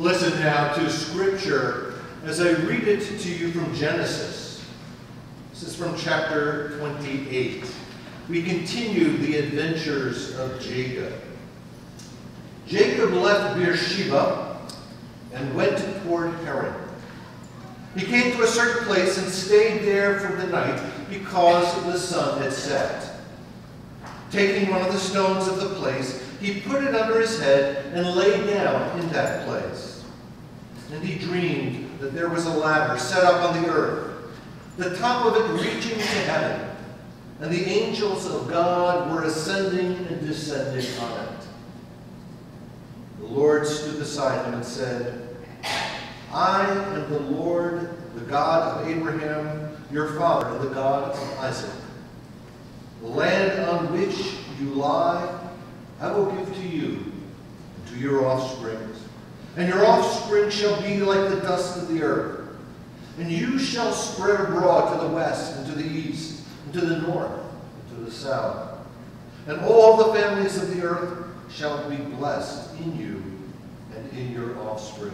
Listen now to Scripture as I read it to you from Genesis. This is from chapter 28. We continue the adventures of Jacob. Jacob left Beersheba and went toward Haran. He came to a certain place and stayed there for the night because the sun had set. Taking one of the stones of the place, he put it under his head and lay down in that place. And he dreamed that there was a ladder set up on the earth, the top of it reaching to heaven, and the angels of God were ascending and descending on it. The Lord stood beside him and said, I am the Lord, the God of Abraham, your father, and the God of Isaac. The land on which you lie, I will give to you and to your offspring. And your offspring shall be like the dust of the earth. And you shall spread abroad to the west and to the east and to the north and to the south. And all the families of the earth shall be blessed in you and in your offspring.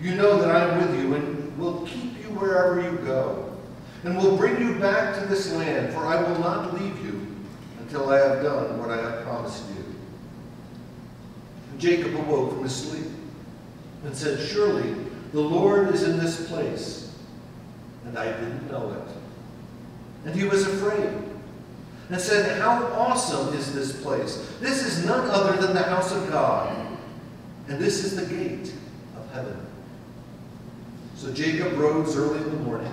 You know that I am with you and will keep you wherever you go, and will bring you back to this land, for I will not leave you until I have done what I have promised you. Jacob awoke from his sleep and said, Surely the Lord is in this place, and I didn't know it. And he was afraid and said, How awesome is this place! This is none other than the house of God, and this is the gate of heaven. So Jacob rose early in the morning,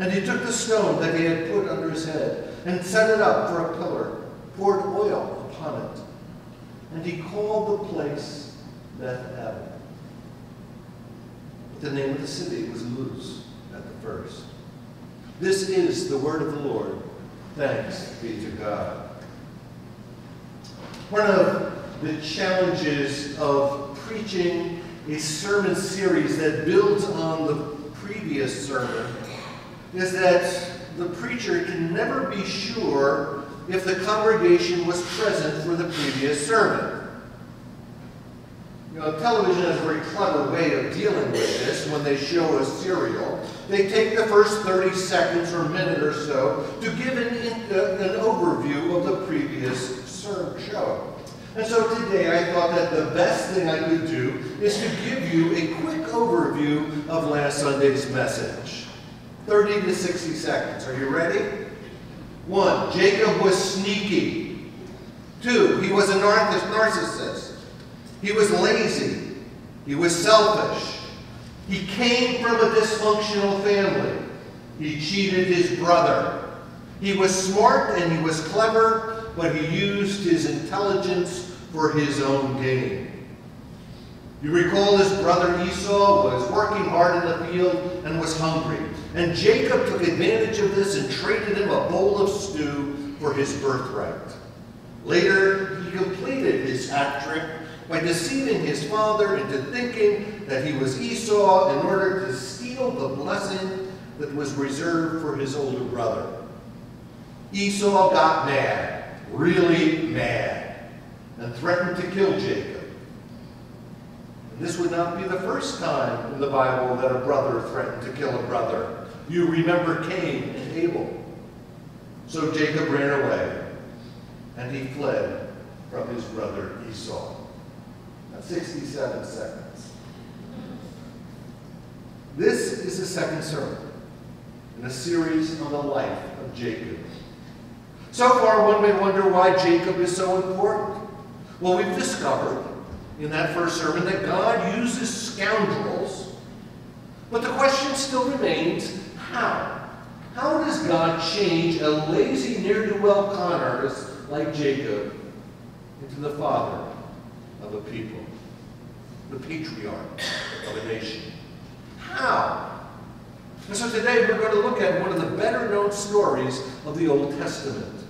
and he took the stone that he had put under his head, and set it up for a pillar, poured oil upon it, and he called the place Bethel. But the name of the city was Luz at the first. This is the word of the Lord. Thanks be to God. One of the challenges of preaching a sermon series that builds on the previous sermon is that the preacher can never be sure if the congregation was present for the previous sermon. You know, television has a very clever way of dealing with this when they show a serial. They take the first 30 seconds or minute or so to give an, uh, an overview of the previous show. And so today I thought that the best thing I could do is to give you a quick overview of last Sunday's message. 30 to 60 seconds. Are you ready? One, Jacob was sneaky. Two, he was a narcissist. He was lazy. He was selfish. He came from a dysfunctional family. He cheated his brother. He was smart and he was clever, but he used his intelligence for his own gain. You recall his brother Esau was working hard in the field and was hungry. And Jacob took advantage of this and traded him a bowl of stew for his birthright. Later, he completed his hat trick by deceiving his father into thinking that he was Esau in order to steal the blessing that was reserved for his older brother. Esau got mad really mad and threatened to kill Jacob. And this would not be the first time in the Bible that a brother threatened to kill a brother. You remember Cain and Abel. So Jacob ran away and he fled from his brother Esau. That's 67 seconds. This is the second sermon in a series on the life of Jacob. So far, one may wonder why Jacob is so important. Well, we've discovered in that first sermon that God uses scoundrels, but the question still remains, how? How does God change a lazy, ne'er-do-well con artist like Jacob into the father of a people, the patriarch of a nation? How? And so today we're going to look at one of the better known stories of the Old Testament.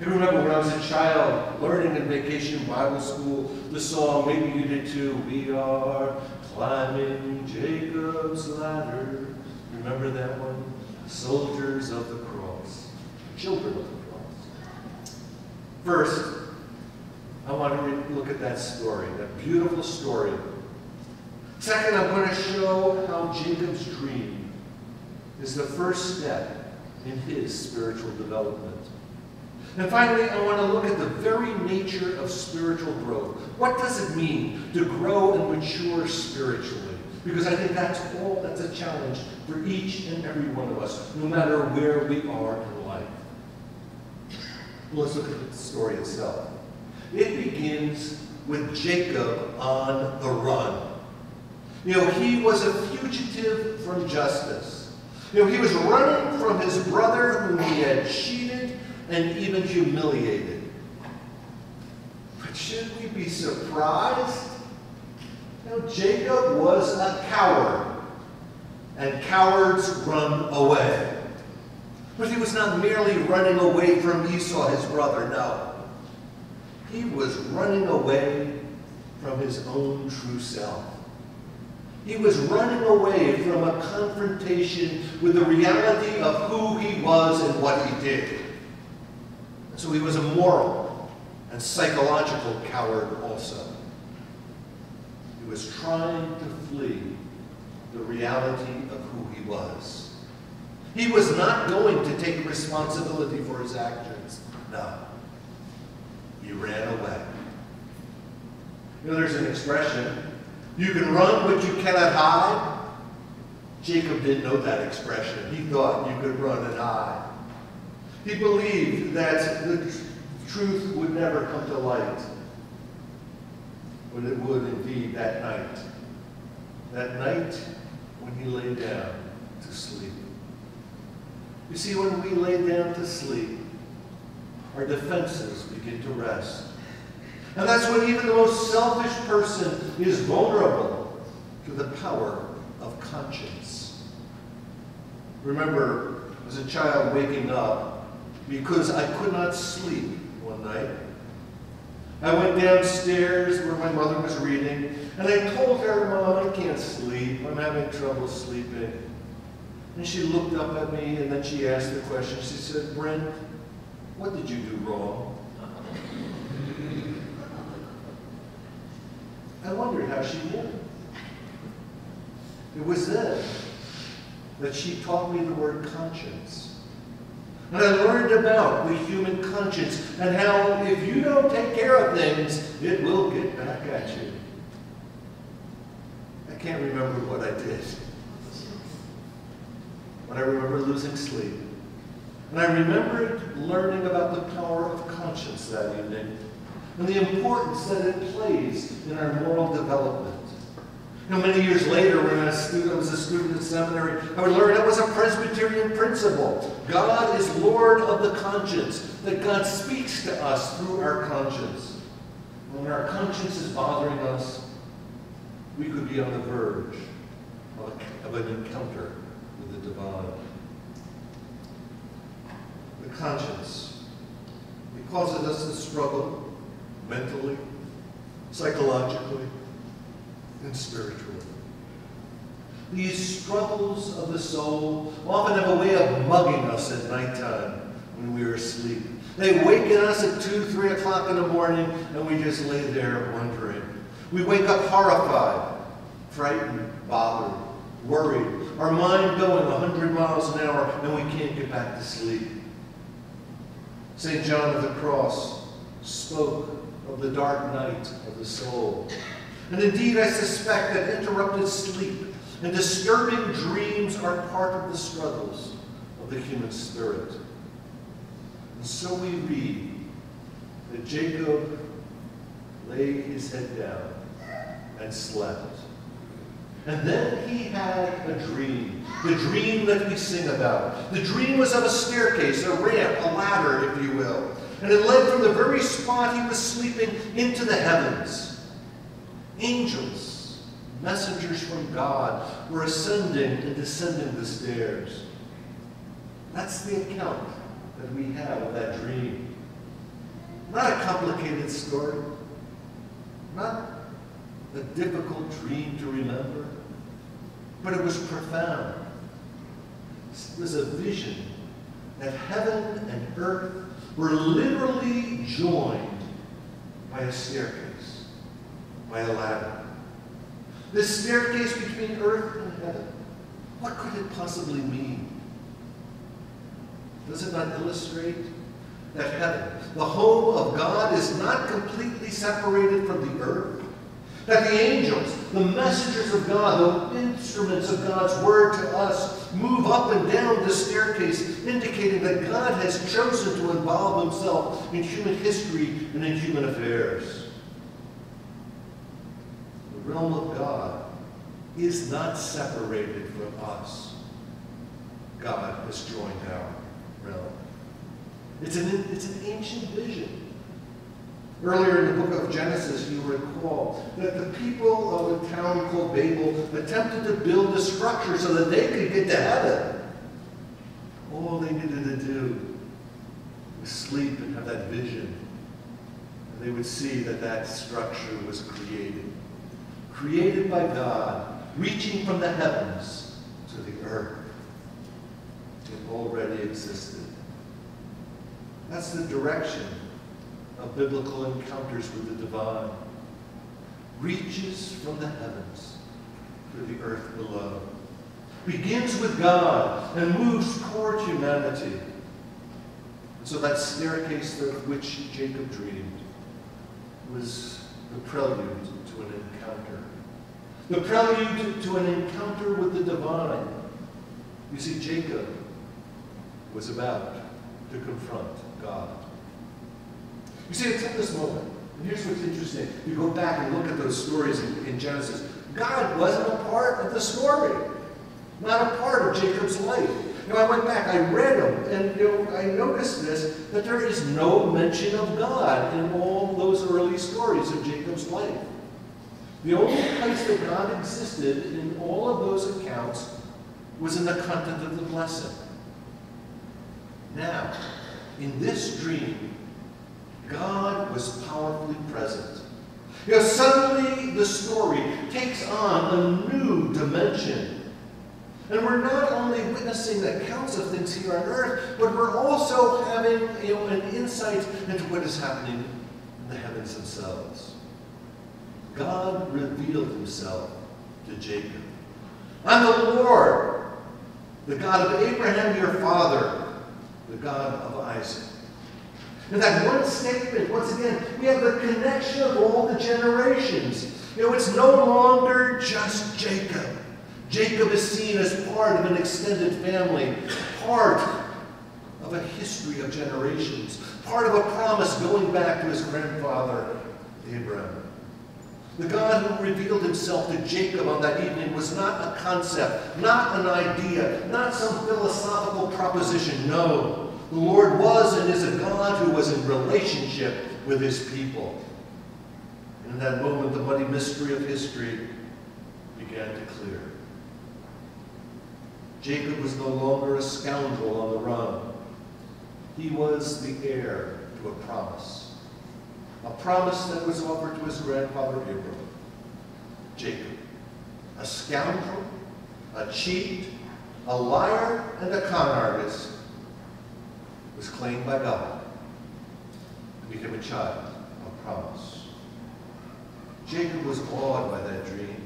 You remember when I was a child learning in vacation Bible school the song, maybe you did too, We Are Climbing Jacob's Ladder. Remember that one? Soldiers of the Cross, children of the cross. First, I want to look at that story, that beautiful story Second, I'm going to show how Jacob's dream is the first step in his spiritual development. And finally, I want to look at the very nature of spiritual growth. What does it mean to grow and mature spiritually? Because I think that's all that's a challenge for each and every one of us, no matter where we are in life. Let's look at the story itself. It begins with Jacob on the run. You know, he was a fugitive from justice. You know, he was running from his brother whom he had cheated and even humiliated. But should we be surprised? Know, Jacob was a coward, and cowards run away. But he was not merely running away from Esau, his brother, no. He was running away from his own true self. He was running away from a confrontation with the reality of who he was and what he did. So he was a moral and psychological coward also. Was trying to flee the reality of who he was. He was not going to take responsibility for his actions. No. He ran away. You know, there's an expression, you can run but you cannot hide. Jacob didn't know that expression. He thought you could run and hide. He believed that the truth would never come to light. But it would indeed that night. That night when he lay down to sleep. You see, when we lay down to sleep, our defenses begin to rest. And that's when even the most selfish person is vulnerable to the power of conscience. Remember, as a child waking up because I could not sleep one night. I went downstairs where my mother was reading, and I told her, Mom, I can't sleep. I'm having trouble sleeping. And she looked up at me, and then she asked the question. She said, Brent, what did you do wrong? I wondered how she knew. It was then that she taught me the word conscience. And I learned about the human conscience and how if you don't take care of things, it will get back at you. I can't remember what I did. But I remember losing sleep. And I remembered learning about the power of conscience that evening and the importance that it plays in our moral development. You know, many years later, when I, student, was a student at seminary, I would learn it was a Presbyterian principle. God is Lord of the conscience, that God speaks to us through our conscience. When our conscience is bothering us, we could be on the verge of, a, of an encounter with the divine. The conscience. It causes us to struggle mentally, psychologically, and spiritually. These struggles of the soul often have a way of mugging us at nighttime when we are asleep. They waken us at 2, 3 o'clock in the morning, and we just lay there wondering. We wake up horrified, frightened, bothered, worried, our mind going 100 miles an hour, and we can't get back to sleep. St. John of the Cross spoke of the dark night of the soul. And indeed, I suspect that interrupted sleep and disturbing dreams are part of the struggles of the human spirit. And so we read that Jacob laid his head down and slept. And then he had a dream, the dream that we sing about. The dream was of a staircase, a ramp, a ladder, if you will. And it led from the very spot he was sleeping into the heavens. Angels, messengers from God, were ascending and descending the stairs. That's the account that we have of that dream. Not a complicated story. Not a difficult dream to remember. But it was profound. It was a vision that heaven and earth were literally joined by a staircase, by a ladder. This staircase between earth and heaven, what could it possibly mean? Does it not illustrate that heaven, the home of God, is not completely separated from the earth? That the angels, the messengers of God, the instruments of God's word to us, move up and down the staircase, indicating that God has chosen to involve himself in human history and in human affairs. Realm of God is not separated from us. God has joined our realm. It's an, it's an ancient vision. Earlier in the book of Genesis, you recall that the people of a town called Babel attempted to build a structure so that they could get to heaven. All they needed to do was sleep and have that vision. And they would see that that structure was created. Created by God, reaching from the heavens to the earth. It already existed. That's the direction of biblical encounters with the divine. Reaches from the heavens to the earth below. Begins with God and moves toward humanity. So that staircase of which Jacob dreamed was the prelude to an encounter. The prelude to an encounter with the divine. You see, Jacob was about to confront God. You see, it's at this moment, and here's what's interesting. You go back and look at those stories in, in Genesis. God wasn't a part of the story, not a part of Jacob's life. You know, I went back, I read them, and you know, I noticed this, that there is no mention of God in all those early stories of Jacob's life. The only place that God existed in all of those accounts was in the content of the blessing. Now, in this dream, God was powerfully present. You know, suddenly the story takes on a new dimension. And we're not only witnessing the accounts of things here on earth, but we're also having you know, an insight into what is happening in the heavens themselves. God revealed himself to Jacob. I'm the Lord, the God of Abraham, your father, the God of Isaac. In that one statement, once again, we have the connection of all the generations. You know, it's no longer just Jacob. Jacob is seen as part of an extended family, part of a history of generations, part of a promise going back to his grandfather, Abraham. The God who revealed himself to Jacob on that evening was not a concept, not an idea, not some philosophical proposition. No. The Lord was and is a God who was in relationship with his people. And in that moment, the muddy mystery of history began to clear. Jacob was no longer a scoundrel on the run. He was the heir to a promise. A promise that was offered to his grandfather Abram. Jacob, a scoundrel, a cheat, a liar, and a con artist, was claimed by God to become a child of promise. Jacob was awed by that dream.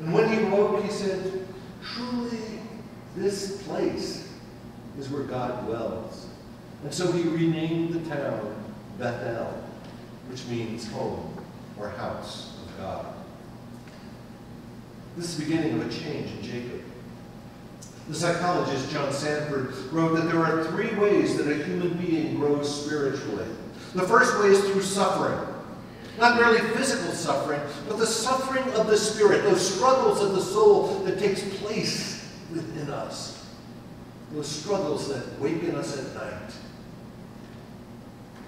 And when he woke, he said, Truly, this place is where God dwells. And so he renamed the town Bethel, which means home or house of God. This is the beginning of a change in Jacob. The psychologist John Sanford wrote that there are three ways that a human being grows spiritually. The first way is through suffering. Not merely physical suffering, but the suffering of the spirit, those struggles of the soul that takes place within us. Those struggles that waken us at night.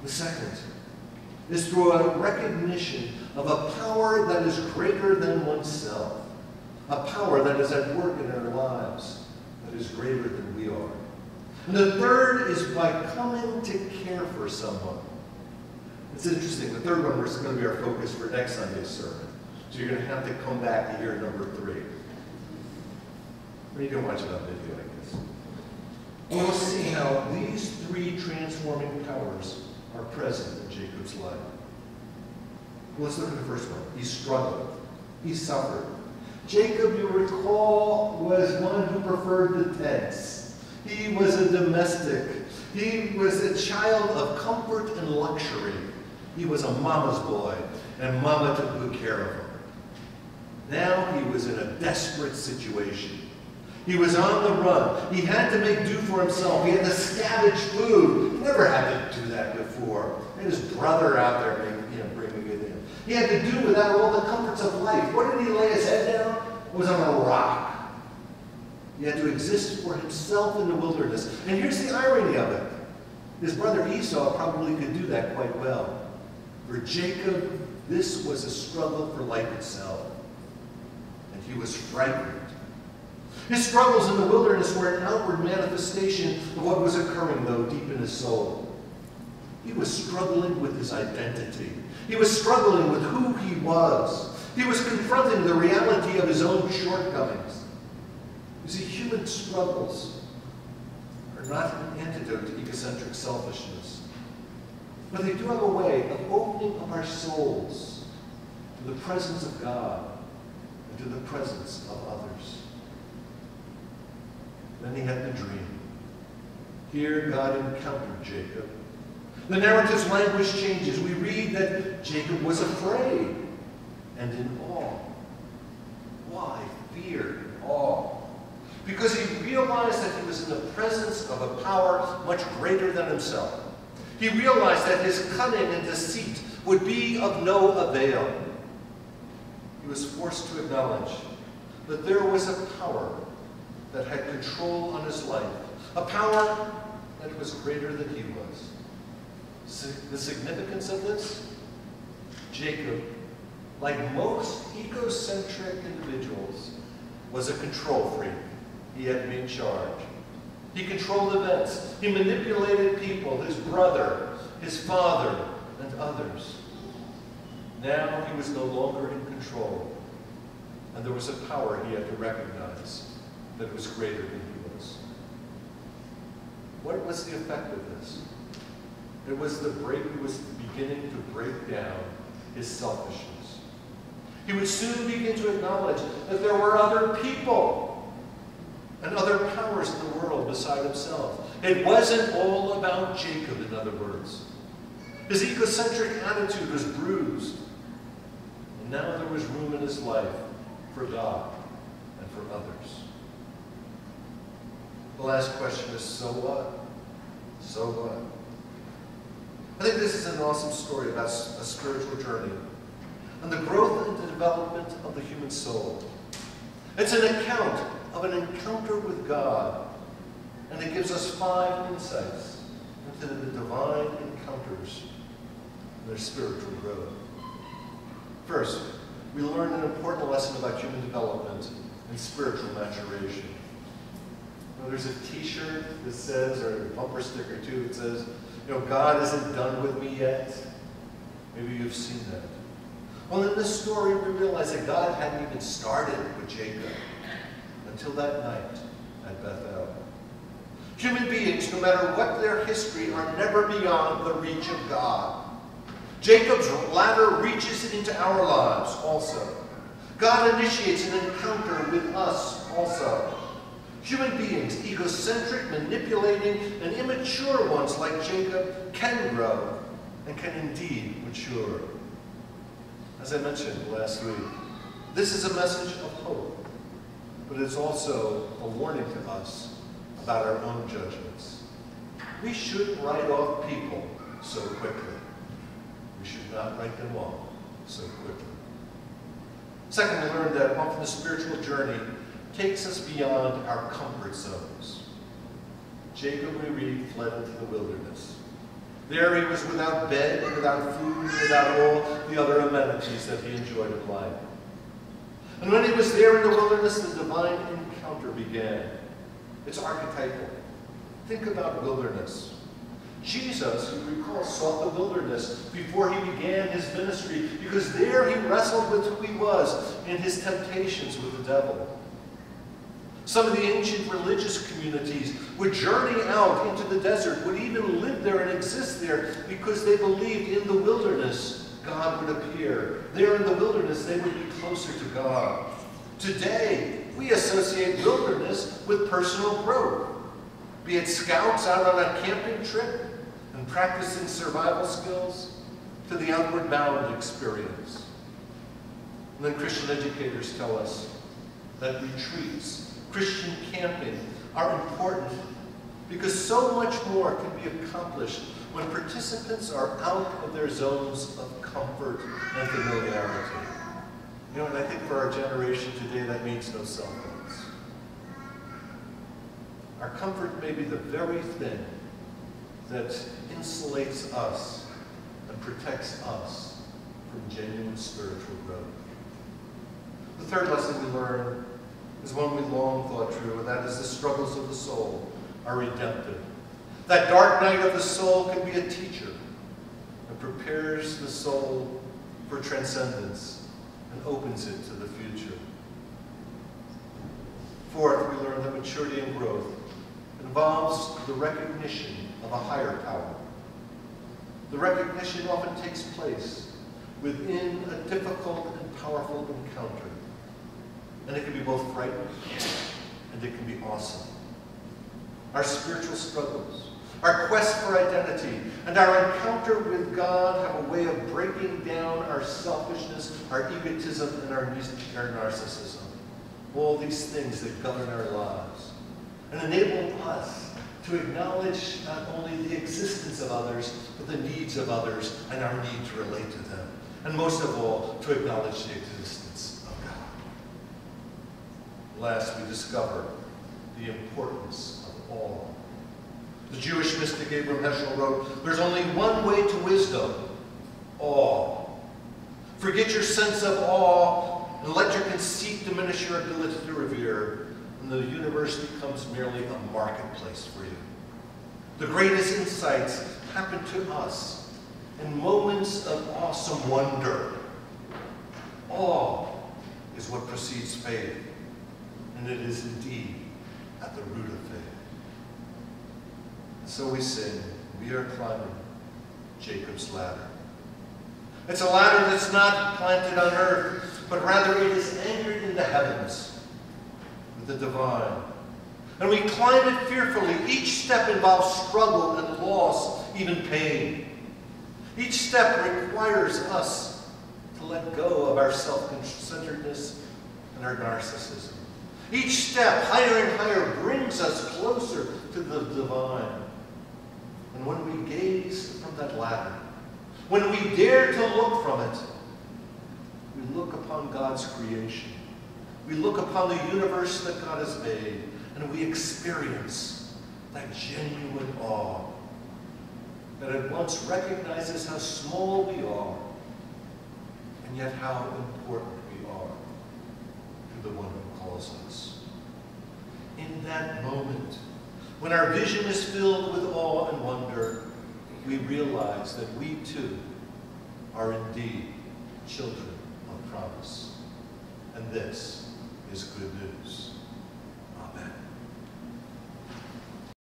The second is through a recognition of a power that is greater than oneself, a power that is at work in our lives that is greater than we are. And the third is by coming to care for someone. It's interesting. The third one is going to be our focus for next Sunday's sermon. So you're going to have to come back to hear number three. Or you can watch it on video, I guess. We'll see how these three transforming powers are present in Jacob's life. Let's look at the first one. He struggled. He suffered. Jacob, you recall, was one who preferred the tents. He was a domestic. He was a child of comfort and luxury. He was a mama's boy, and mama took good care of him. Now he was in a desperate situation. He was on the run. He had to make do for himself. He had to scavenge food. Never had to do that before. Had his brother out there making, you know, bringing it in. He had to do without all the comforts of life. What did he lay his head down? It was on a rock. He had to exist for himself in the wilderness. And here's the irony of it. His brother Esau probably could do that quite well. For Jacob, this was a struggle for life itself. And he was frightened. His struggles in the wilderness were an outward manifestation of what was occurring, though, deep in his soul. He was struggling with his identity. He was struggling with who he was. He was confronting the reality of his own shortcomings. You see, human struggles are not an antidote to egocentric selfishness, but they do have a way of opening up our souls to the presence of God and to the presence of others. Then he had the dream. Here God encountered Jacob. The narrative's language changes. We read that Jacob was afraid and in awe. Why fear and awe? Because he realized that he was in the presence of a power much greater than himself. He realized that his cunning and deceit would be of no avail. He was forced to acknowledge that there was a power that had control on his life, a power that was greater than he was. The significance of this? Jacob, like most egocentric individuals, was a control freak. He had to be in charge. He controlled events. He manipulated people, his brother, his father, and others. Now he was no longer in control. And there was a power he had to recognize that was greater than he was. What was the effect of this? It was the break, he was beginning to break down his selfishness. He would soon begin to acknowledge that there were other people and other powers in the world beside himself. It wasn't all about Jacob, in other words. His egocentric attitude was bruised. And now there was room in his life for God and for others. The last question is, so what? So what? I think this is an awesome story about a spiritual journey and the growth and the development of the human soul. It's an account of an encounter with God, and it gives us five insights into the divine encounters and their spiritual growth. First, we learn an important lesson about human development and spiritual maturation. Now, there's a t-shirt that says, or a bumper sticker too, that says, you know, God isn't done with me yet. Maybe you've seen that. Well, in this story, we realize that God hadn't even started with Jacob until that night at Bethel. Human beings, no matter what their history, are never beyond the reach of God. Jacob's ladder reaches into our lives also. God initiates an encounter with us also. Human beings, egocentric, manipulating, and immature ones like Jacob, can grow and can indeed mature. As I mentioned last week, this is a message of hope, but it's also a warning to us about our own judgments. We shouldn't write off people so quickly. We should not write them off so quickly. Second, we learned that often the spiritual journey takes us beyond our comfort zones. Jacob, we read, fled into the wilderness. There he was without bed, without food, without all the other amenities that he enjoyed in life. And when he was there in the wilderness, the divine encounter began. It's archetypal. Think about wilderness. Jesus, you recall, sought the wilderness before he began his ministry because there he wrestled with who he was and his temptations with the devil. Some of the ancient religious communities would journey out into the desert, would even live there and exist there because they believed in the wilderness God would appear. There in the wilderness, they would be closer to God. Today, we associate wilderness with personal growth, be it scouts out on a camping trip and practicing survival skills, to the outward bound experience. And then Christian educators tell us that retreats, Christian camping, are important because so much more can be accomplished when participants are out of their zones of comfort and familiarity. You know, and I think for our generation today, that means no cell phones. Our comfort may be the very thing that insulates us and protects us from genuine spiritual growth. The third lesson we learn is one we long thought true, and that is the struggles of the soul are redemptive. That dark night of the soul can be a teacher and prepares the soul for transcendence and opens it to the future. Fourth, we learn that maturity and growth involves the recognition of a higher power. The recognition often takes place within a difficult and powerful encounter. And it can be both frightening and it can be awesome. Our spiritual struggles, our quest for identity, and our encounter with God have a way of breaking down our selfishness, our egotism, and our narcissism. All these things that govern our lives. And enable us to acknowledge not only the existence of others, but the needs of others and our need to relate to them. And most of all, to acknowledge the existence. Last, we discover the importance of awe. The Jewish mystic Abraham Heschel wrote, There's only one way to wisdom awe. Forget your sense of awe and let your conceit diminish your ability to revere, and the universe becomes merely a marketplace for you. The greatest insights happen to us in moments of awesome wonder. Awe is what precedes faith, and it is indeed at the root of faith. So we sing, we are climbing Jacob's ladder. It's a ladder that's not planted on earth, but rather it is anchored in the heavens with the divine. And we climb it fearfully. Each step involves struggle and loss, even pain. Each step requires us to let go of our self-centeredness and our narcissism. Each step, higher and higher, brings us closer to the divine. And when we gaze from that ladder, when we dare to look from it, we look upon God's creation. We look upon the universe that God has made, and we experience that genuine awe that at once recognizes how small we are, and yet how important we are to the one calls us. In that moment, when our vision is filled with awe and wonder, we realize that we too are indeed children of promise. And this is good news.